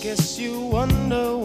guess you wonder